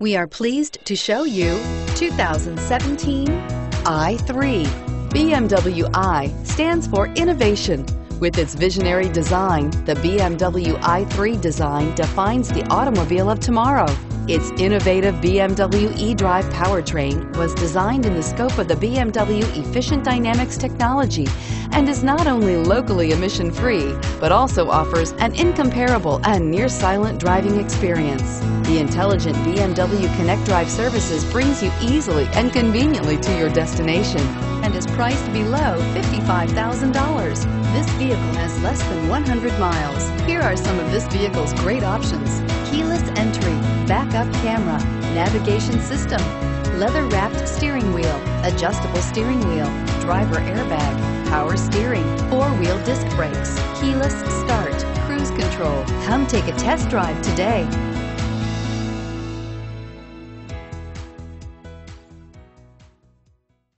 We are pleased to show you 2017 i3. BMW i stands for innovation. With its visionary design, the BMW i3 design defines the automobile of tomorrow. Its innovative BMW eDrive powertrain was designed in the scope of the BMW Efficient Dynamics technology and is not only locally emission-free, but also offers an incomparable and near-silent driving experience. The intelligent BMW Connect Drive services brings you easily and conveniently to your destination and is priced below $55,000. This vehicle has less than 100 miles. Here are some of this vehicle's great options. Keyless entry, backup camera, navigation system, leather-wrapped steering wheel, adjustable steering wheel, driver airbag, power steering, four-wheel disc brakes, keyless start, cruise control. Come take a test drive today.